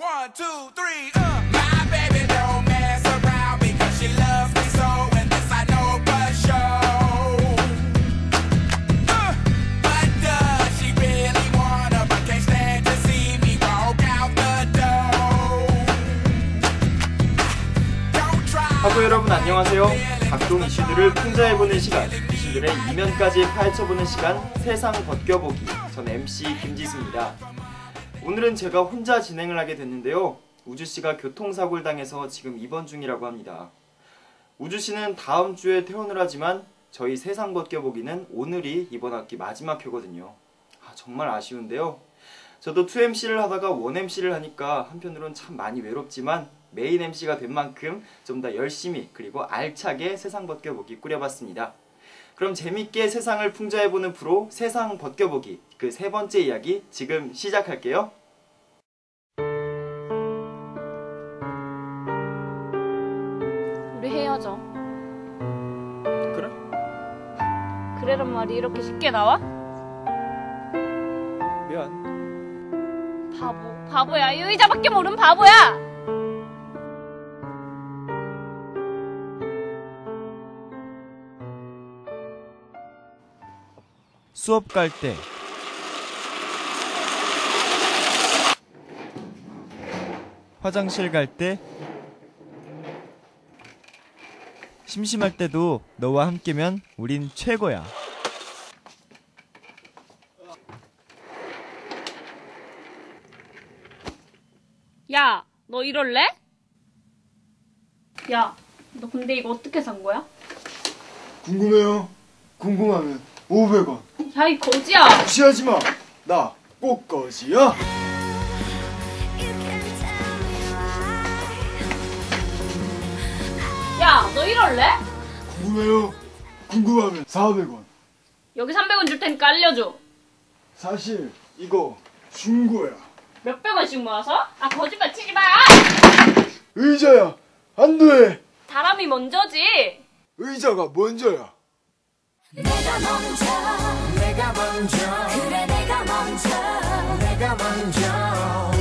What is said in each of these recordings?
One, two, three, uh. My baby don't mess around because she loves me so, and this I know for sure. Uh, but does she really wanna? But can't stand to see me walk out the door. Don't try. 하고 여러분 안녕하세요. 각종 이슈들을 풍자해보는 시간, 이슈들의 이면까지 파헤쳐보는 시간, 세상 벗겨보기. 전 MC 김지수입니다. 오늘은 제가 혼자 진행을 하게 됐는데요. 우주 씨가 교통사고를 당해서 지금 입원 중이라고 합니다. 우주 씨는 다음 주에 퇴원을 하지만 저희 세상 벗겨보기는 오늘이 이번 학기 마지막 회거든요. 아, 정말 아쉬운데요. 저도 2MC를 하다가 1MC를 하니까 한편으론 참 많이 외롭지만 메인 MC가 된 만큼 좀 더 열심히 그리고 알차게 세상 벗겨보기 꾸려봤습니다. 그럼 재밌게 세상을 풍자해보는 프로 세상 벗겨보기 그 세 번째 이야기 지금 시작할게요. 우리 헤어져. 그래? 그래란 말이 이렇게 쉽게 나와? 미안. 바보, 바보야. 이 의자밖에 모르는 바보야. 수업 갈 때, 화장실 갈 때, 심심할 때도 너와 함께면 우린 최고야. 야, 너 이럴래? 야, 너 근데 이거 어떻게 산 거야? 궁금해요? 궁금하면 500원. 야, 이 거지야. 무시하지 마. 나 꼭 거지야. 너 이럴래? 궁금해요? 궁금하면 400원. 여기 300원 줄 테니까 알려줘. 사실 이거 중고야. 몇백 원씩 모아서? 아, 거짓말 치지 마! 의자야. 안 돼. 사람이 먼저지. 의자가 먼저야. 내가 먼저 내가 먼저 그래 내가 먼저 내가 먼저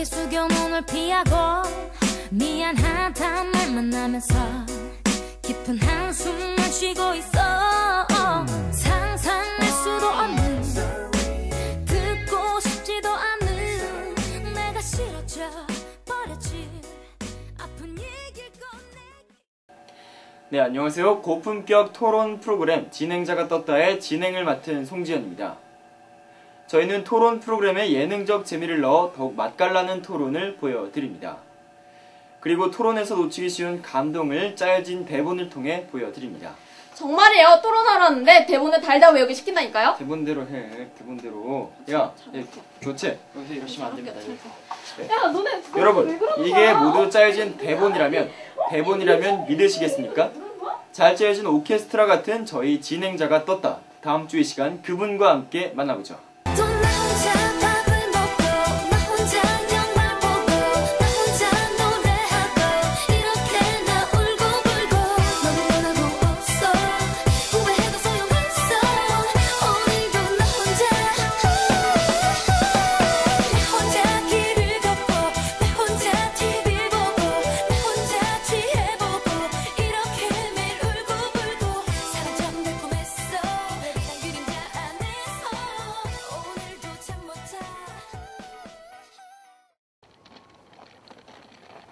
고개 숙여 눈을 피하고 미안하단 말만 하면서 깊은 한숨을 쉬고 있어 상상할 수도 없는 듣고 싶지도 않은 내가 싫어져 버렸지 아픈 얘기를 꺼내 네, 안녕하세요. 고품격 토론 프로그램 진행자가 떴다의 진행을 맡은 송지현입니다. 저희는 토론 프로그램에 예능적 재미를 넣어 더욱 맛깔나는 토론을 보여드립니다. 그리고 토론에서 놓치기 쉬운 감동을 짜여진 대본을 통해 보여드립니다. 정말이에요. 토론하라는데 대본을 달달 외우게 시킨다니까요? 대본대로 해, 대본대로. 야, 야, 교체. 여기서 이러시면 안 됩니다. 야, 너네 그거 여러분, 이게? 모두 짜여진 대본이라면, 대본이라면 믿으시겠습니까? 잘 짜여진 오케스트라 같은 저희 진행자가 떴다. 다음 주이 시간 그분과 함께 만나보죠.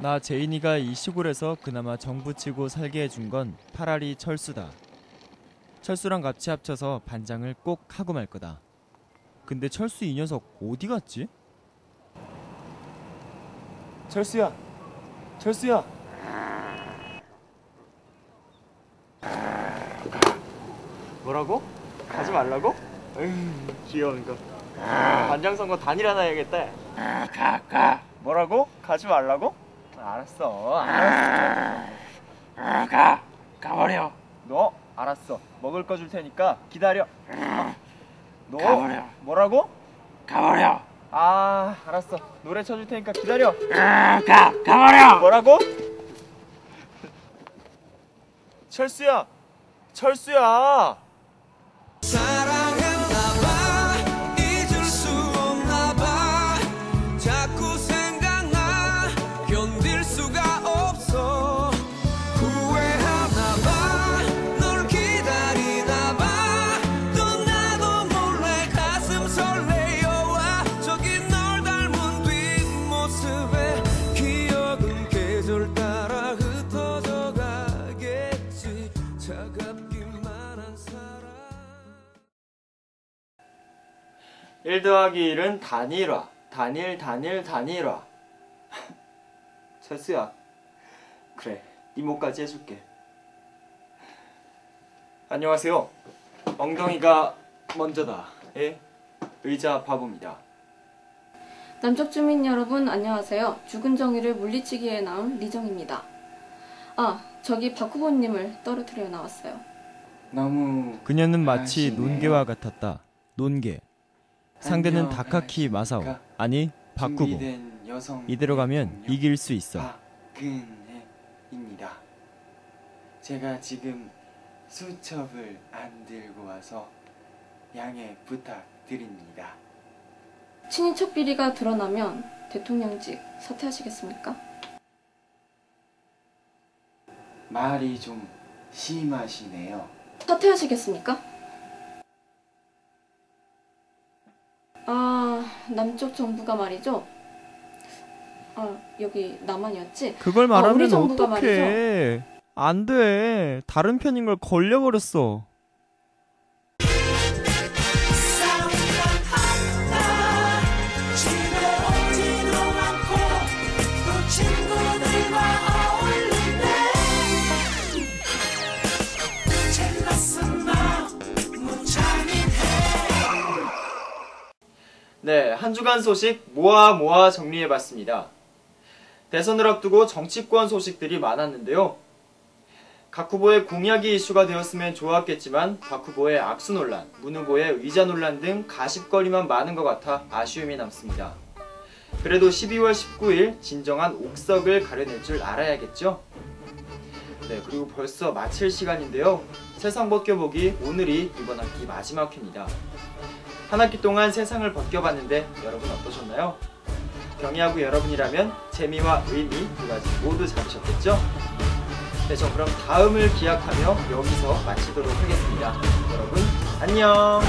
나 제인이가 이 시골에서 그나마 정붙이고 살게 해준 건 팔 할이 철수다. 철수랑 같이 합쳐서 반장을 꼭 하고 말 거다. 근데 철수 이 녀석 어디 갔지? 철수야, 철수야. 뭐라고? 가지 말라고? 에휴, 귀여운 거. 반장 선거 단일화나 해야겠다. 가, 가. 뭐라고? 가지 말라고? 알았어. 알았어. 가. 가버려. 너? 알았어. 먹을 거 줄 테니까 기다려. 너? 가버려. 뭐라고? 가버려. 아, 알았어. 노래 쳐줄 테니까 기다려. 가, 가버려. 뭐라고? 철수야. 철수야. 1 더하기 1은 단일화. 단일, 단일, 단일화. 철수야. 그래, 이모까지 해줄게. 안녕하세요. 엉덩이가 먼저다. 의 의자 바보입니다. 남쪽 주민 여러분 안녕하세요. 죽은 정의를 물리치기에 나온 리정입니다. 아 저기 박후보님을 떨어뜨려 나왔어요. 너무 그녀는 마치 아시네요. 논개와 같았다. 논개. 상대는 다카키 마사오. 아니, 여성 이대로 가면 이길 수 있어. 박근혜입니다. 제가 지금 수첩을 안 들고 와서 양해 부탁드립니다. 친인척 비리가 드러나면 대통령직 사퇴하시겠습니까? 말이 좀 심하시네요. 사퇴하시겠습니까? 아 남쪽 정부가 말이죠. 아 여기 남한이었지? 그걸 우리 말하면 정부가 어떡해. 안 돼. 다른 편인 걸 걸려버렸어. 네, 한 주간 소식 모아 모아 정리해봤습니다. 대선을 앞두고 정치권 소식들이 많았는데요. 각 후보의 공약이 이슈가 되었으면 좋았겠지만 박 후보의 악수 논란, 문 후보의 의자 논란 등 가십거리만 많은 것 같아 아쉬움이 남습니다. 그래도 12월 19일 진정한 옥석을 가려낼 줄 알아야겠죠? 네, 그리고 벌써 마칠 시간인데요. 세상 벗겨보기 오늘이 이번 학기 마지막 회입니다. 한 학기 동안 세상을 벗겨봤는데 여러분 어떠셨나요? 경희하고 여러분이라면 재미와 의미 두 가지 모두 잡으셨겠죠? 네, 전 그럼 다음을 기약하며 여기서 마치도록 하겠습니다. 여러분 안녕.